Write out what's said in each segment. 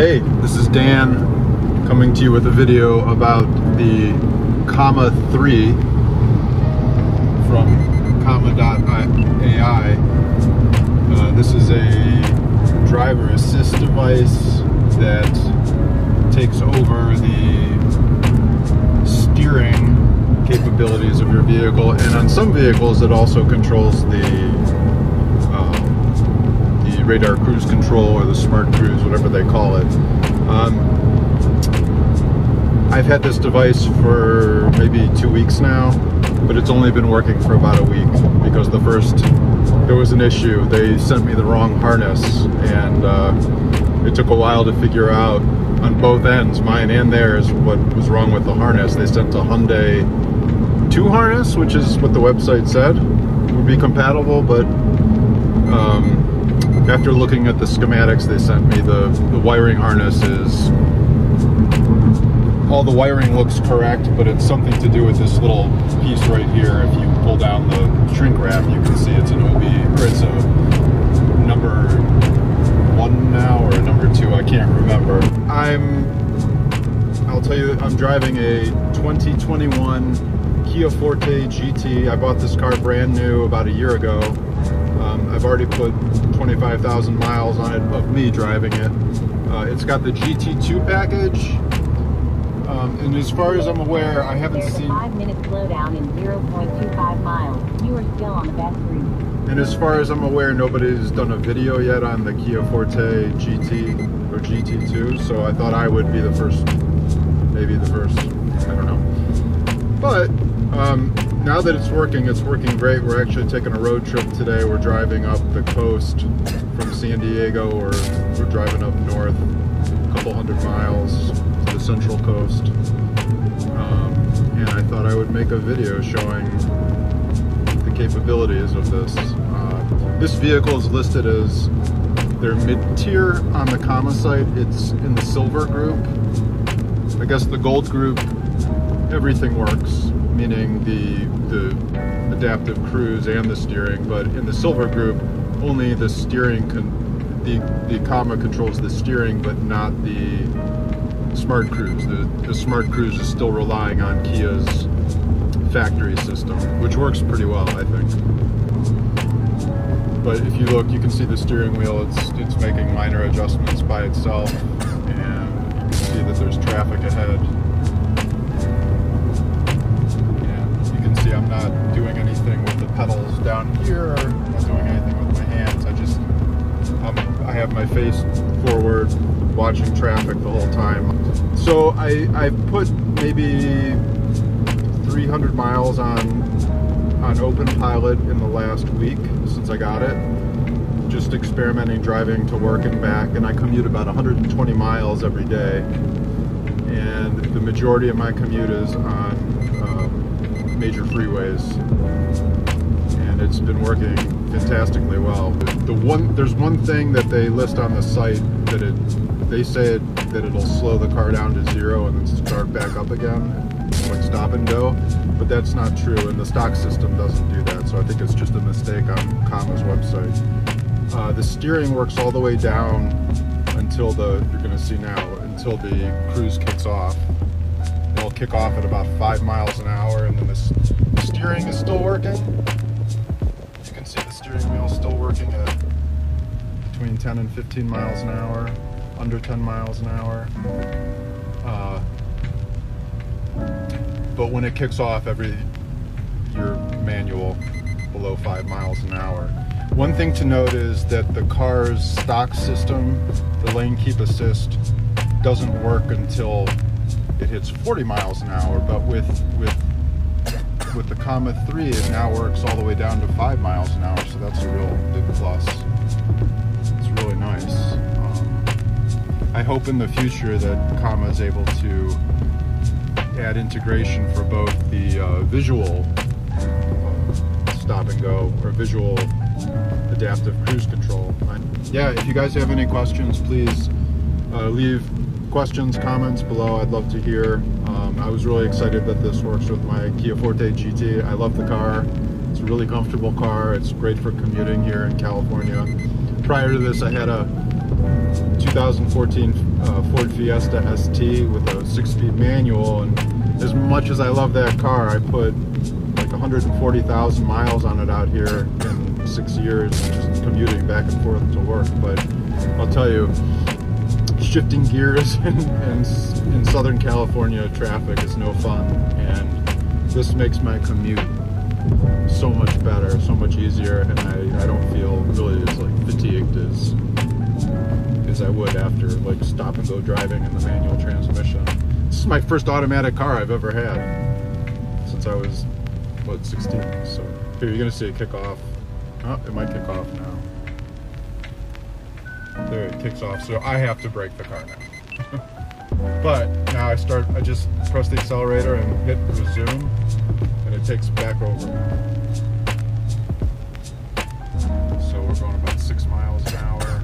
Hey, this is Dan coming to you with a video about the Comma 3 from Comma.ai. Uh, this is a driver assist device that takes over the steering capabilities of your vehicle and on some vehicles it also controls the the radar cruise control or the smart cruise whatever they call it um, I've had this device for maybe two weeks now but it's only been working for about a week because the first there was an issue they sent me the wrong harness and uh, it took a while to figure out on both ends, mine and theirs, what was wrong with the harness. They sent a Hyundai 2 harness, which is what the website said would be compatible, but um, after looking at the schematics they sent me, the, the wiring harness is all the wiring looks correct, but it's something to do with this little piece right here. If you pull down the shrink wrap, you can see it's an OB, or it's a number one now or a number two, I can't remember. I'm, I'll tell you, I'm driving a 2021 Kia Forte GT. I bought this car brand new about a year ago. Um, I've already put 25,000 miles on it of me driving it. Uh, it's got the GT2 package. Um, and as far as I'm aware, I haven't seen. five minute slowdown in 0.25 miles. You are still on the best route. And as far as I'm aware, nobody's done a video yet on the Kia Forte GT or GT2, so I thought I would be the first, maybe the first, I don't know. But um, now that it's working, it's working great. We're actually taking a road trip today. We're driving up the coast from San Diego, or we're driving up north a couple hundred miles to the central coast. Um, and I thought I would make a video showing the capabilities of this. Uh, this vehicle is listed as their mid-tier on the comma site. It's in the silver group. I guess the gold group, everything works, meaning the the adaptive cruise and the steering. But in the silver group, only the steering con- the the comma controls the steering, but not the smart cruise. The the smart cruise is still relying on Kia's factory system, which works pretty well, I think. But if you look, you can see the steering wheel. It's it's making minor adjustments by itself, and you can see that there's traffic ahead. I'm not doing anything with the pedals down here. I'm not doing anything with my hands. I just um, I have my face forward, watching traffic the whole time. So I I've put maybe 300 miles on on open pilot in the last week since I got it just experimenting driving to work and back and I commute about 120 miles every day and the majority of my commute is on major freeways and it's been working fantastically well the one there's one thing that they list on the site that it they say it, that it'll slow the car down to zero and then start back up again like stop and go, but that's not true, and the stock system doesn't do that. So I think it's just a mistake on Comma's website. Uh, the steering works all the way down until the you're going to see now until the cruise kicks off. Kick off at about five miles an hour, and then the, the steering is still working. You can see the steering wheel still working at between 10 and 15 miles an hour, under 10 miles an hour. Uh, but when it kicks off every your manual below five miles an hour one thing to note is that the car's stock system the lane keep assist doesn't work until it hits 40 miles an hour but with with with the Comma 3 it now works all the way down to 5 miles an hour so that's a real big plus it's really nice um, I hope in the future that Comma is able to add integration for both the uh, visual uh, stop and go or visual adaptive cruise control. Yeah, if you guys have any questions, please uh, leave questions, comments below. I'd love to hear. Um, I was really excited that this works with my Kia Forte GT. I love the car. It's a really comfortable car. It's great for commuting here in California. Prior to this, I had a 2014 uh, Ford Fiesta ST with a six-speed manual, and as much as I love that car, I put like 140,000 miles on it out here in six years, just commuting back and forth to work. But I'll tell you, shifting gears in, in, in Southern California traffic is no fun, and this makes my commute so much better, so much easier, and I, I don't feel really as like fatigued as as I would after like stop and go driving in the manual transmission. This is my first automatic car I've ever had since I was what 16. So here you're gonna see it kick off. Oh, it might kick off now. There it kicks off. So I have to brake the car now. but now I start. I just press the accelerator and hit resume, and it takes back over. So we're going about six miles an hour.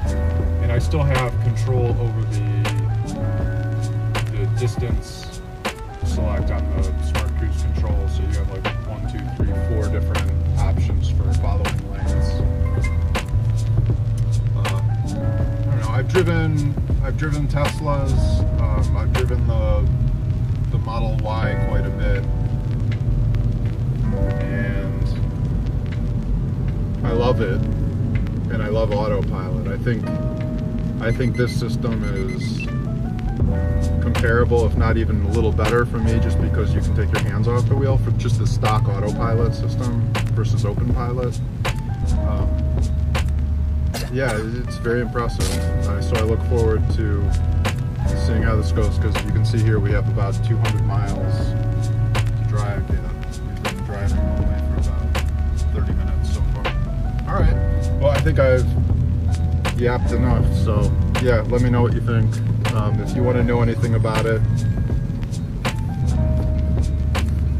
Uh, and I still have control over the the distance select on the smart cruise control. So you have like one, two, three, four different options for driven I've driven Teslas. Um, I've driven the the Model Y quite a bit, and I love it. And I love autopilot. I think I think this system is comparable, if not even a little better for me, just because you can take your hands off the wheel for just the stock autopilot system versus open pilot. Um, yeah, it's very impressive. Uh, so I look forward to seeing how this goes because you can see here we have about 200 miles to drive yet. We've been driving only for about 30 minutes so far. All right. Well, I think I've yapped enough. So yeah, let me know what you think. Um, if you want to know anything about it,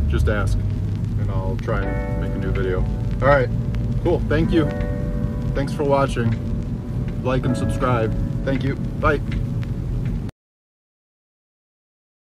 just ask and I'll try and make a new video. All right, cool. Thank you. Thanks for watching. Like and subscribe. Thank you. Bye.